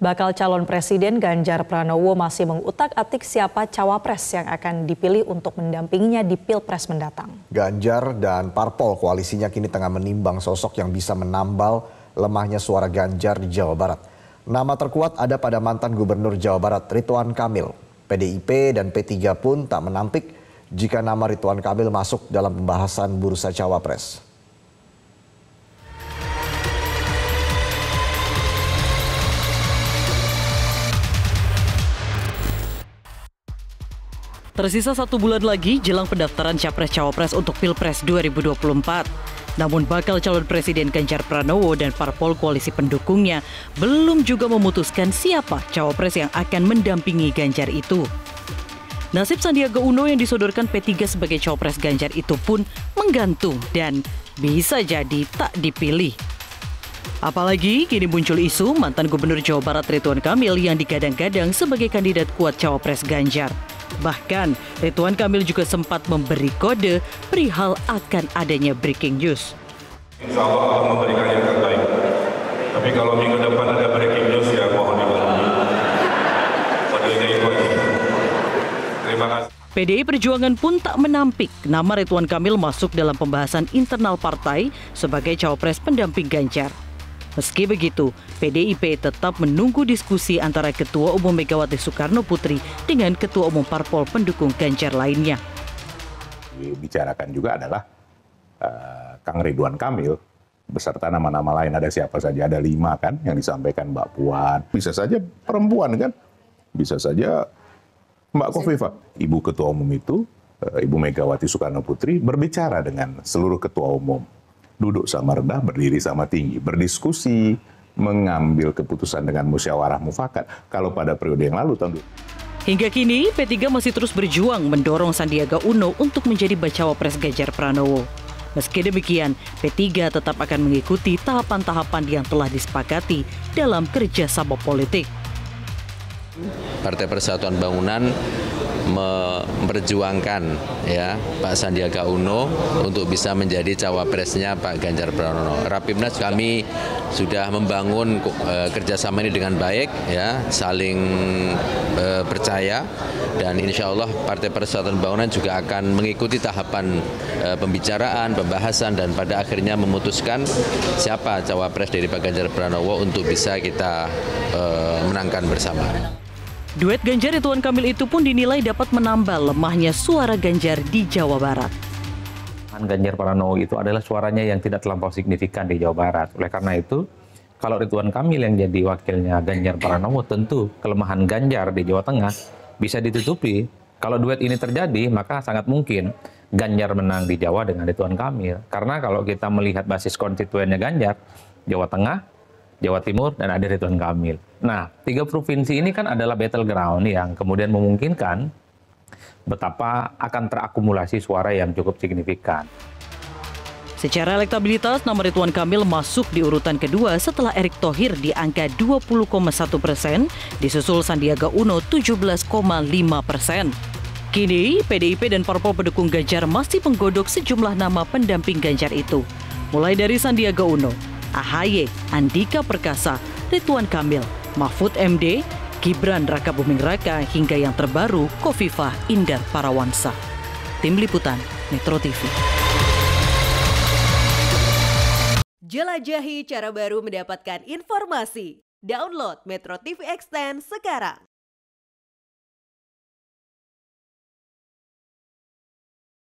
Bakal calon presiden Ganjar Pranowo masih mengutak-atik siapa cawapres yang akan dipilih untuk mendampinginya di Pilpres mendatang. Ganjar dan parpol koalisinya kini tengah menimbang sosok yang bisa menambal lemahnya suara Ganjar di Jawa Barat. Nama terkuat ada pada mantan Gubernur Jawa Barat Ridwan Kamil. PDIP dan P3 pun tak menampik jika nama Ridwan Kamil masuk dalam pembahasan bursa cawapres. Tersisa satu bulan lagi jelang pendaftaran Capres-Cawapres untuk Pilpres 2024. Namun bakal calon Presiden Ganjar Pranowo dan parpol koalisi pendukungnya belum juga memutuskan siapa cawapres yang akan mendampingi Ganjar itu. Nasib Sandiaga Uno yang disodorkan P3 sebagai cawapres Ganjar itu pun menggantung dan bisa jadi tak dipilih. Apalagi kini muncul isu mantan Gubernur Jawa Barat Ridwan Kamil yang digadang-gadang sebagai kandidat kuat cawapres Ganjar. Bahkan, Ridwan Kamil juga sempat memberi kode perihal akan adanya breaking news. Insya Allah akan memberikan yang terbaik. Tapi kalau minggu depan ada breaking news ya mohon dimaklumi. Kodenya itu aja. Terima kasih. PDI Perjuangan pun tak menampik nama Ridwan Kamil masuk dalam pembahasan internal partai sebagai cawapres pendamping Ganjar. Meski begitu, PDIP tetap menunggu diskusi antara Ketua Umum Megawati Soekarno Putri dengan Ketua Umum Parpol pendukung Ganjar lainnya. Dibicarakan juga adalah uh, Kang Ridwan Kamil beserta nama-nama lain. Ada siapa saja? Ada lima kan yang disampaikan Mbak Puan. Bisa saja perempuan kan? Bisa saja Mbak Kofifa. Ibu Ketua Umum itu uh, Ibu Megawati Soekarno Putri berbicara dengan seluruh Ketua Umum duduk sama rendah, berdiri sama tinggi, berdiskusi, mengambil keputusan dengan musyawarah mufakat. Kalau pada periode yang lalu tahun Hingga kini, P3 masih terus berjuang mendorong Sandiaga Uno untuk menjadi bacawa pres Ganjar Pranowo. Meski demikian, P3 tetap akan mengikuti tahapan-tahapan yang telah disepakati dalam kerjasama politik. Partai Persatuan Bangunan memperjuangkan ya Pak Sandiaga Uno untuk bisa menjadi cawapresnya Pak Ganjar Pranowo. Rapimnas kami sudah membangun uh, kerjasama ini dengan baik ya saling uh, percaya dan insya Allah Partai Persatuan Bangunan juga akan mengikuti tahapan uh, pembicaraan, pembahasan dan pada akhirnya memutuskan siapa cawapres dari Pak Ganjar Pranowo untuk bisa kita menangkan bersama. Duet Ganjar Ridwan Kamil itu pun dinilai dapat menambah lemahnya suara Ganjar di Jawa Barat. Ganjar Pranowo itu adalah suaranya yang tidak terlampau signifikan di Jawa Barat. Oleh karena itu, kalau Ridwan Kamil yang jadi wakilnya Ganjar Pranowo, tentu kelemahan Ganjar di Jawa Tengah bisa ditutupi. Kalau duet ini terjadi, maka sangat mungkin Ganjar menang di Jawa dengan Ridwan Kamil. Karena kalau kita melihat basis konstituennya Ganjar, Jawa Tengah, Jawa Timur, dan ada Ridwan Kamil. Nah, tiga provinsi ini kan adalah battleground yang kemudian memungkinkan betapa akan terakumulasi suara yang cukup signifikan. Secara elektabilitas, nama Ridwan Kamil masuk di urutan kedua setelah Erick Thohir di angka 20,1 persen, disusul Sandiaga Uno 17,5 persen. Kini, PDIP dan parpol pendukung Ganjar masih menggodok sejumlah nama pendamping Ganjar itu. Mulai dari Sandiaga Uno, AHY, Andika Perkasa, Ridwan Kamil, Mahfud MD, Gibran Raka Buming Raka hingga yang terbaru Kofifah Indar Parawansa. Tim Liputan Metro TV. Jelajahi cara baru mendapatkan informasi. Download Metro TV Extend sekarang.